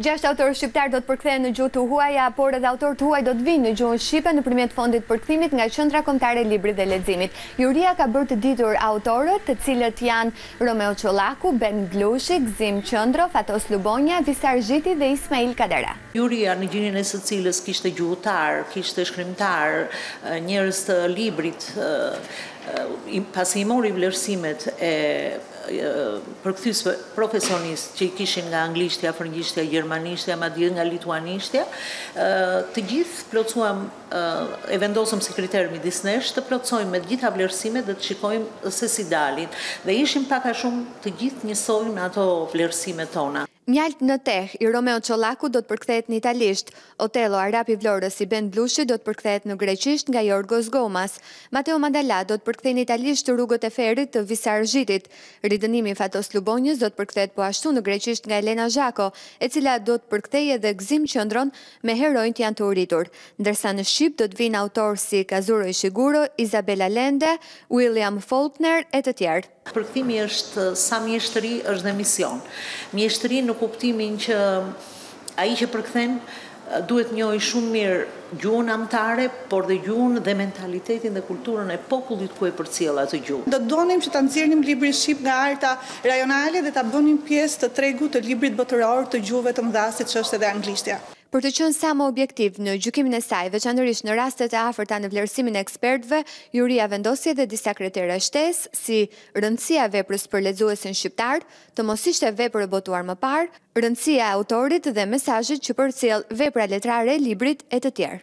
Gjashtë autorë shqiptarë do të përkthehen në gjuhë të huaja, por edhe autorë të huaj do të vijnë në gjuhën shqipe nëpërmjet Fondit të Përkthimit nga Qendra Kombëtare e Librit dhe Leximit. Juria ka bërë të ditur autorët, të cilët janë Romeo Çollaku, Ben Blushi, Gëzim Qëndro, Fatos Lubonja, Visar Zhiti dhe Ismail Kadare. Juria, në gjirin e së cilës kishte gjuhëtarë, kishte shkrimtarë, njerëz të librit, pasi i mori vlerësimet e. përkthyesve profesionistë që i kishin nga anglishtja, frëngjishtja, gjermanishtja, madje nga lituanishtja, të gjithë plotësuam e vendosëm si kriter midis nesh të plotësojmë me të gjitha vlerësimet dhe të shikojmë se si dalin. Dhe ishim pak a shumë të gjithë njësoj me ato vlerësimet tona. Mjaltë në teh, i Romeo Çollakut do të përkthehet në italisht, Otello, arapi i Vlorës, i Ben Blushit do të përkthehet në greqisht nga Jorgos Goumas, Mateo Mandala do të përkthejë në italisht Rrugët e Ferrit të Visar Zhitit, Ridënimi i Fatos Lubonjës do të përkthehet po ashtu në greqisht nga Elena Zhako, e cila do të përkthejë edhe Gëzim Qëndron me Heronjtë janë të uritur, ndërsa në shqip do të vijnë autorë si Kazuo Ishiguro, Izabel Allende, Uilliam Follkner e të tjerë. Përkthimi është sa mjeshtëri është dhe mision. Mjeshtëri në kuptimin që ai që përkthen duhet të njohë shumë mirë gjuhën amtare, por dhe gjuhën dhe mentalitetin dhe kulturën e popullit ku e përcjell atë gjuhë. Do të donim që ta nxirrnim librin shqip nga harta rajonale dhe ta bënim pjesë të tregut të librit botëror të gjuhëve të mëdha siç është edhe anglishtja. Për të qenë sa më objektive në gjykimin e saj, veçanërisht në rastet e afërta në vlerësimin e ekspertëve, juria vendosi edhe disa kritere shtesë, si, rëndësia e veprës për lexuesin shqiptar, të mos ishte vepër e botuar më parë, rëndësia e autorit dhe mesazhi që përcjell vepra letrare e librit e të tjerë.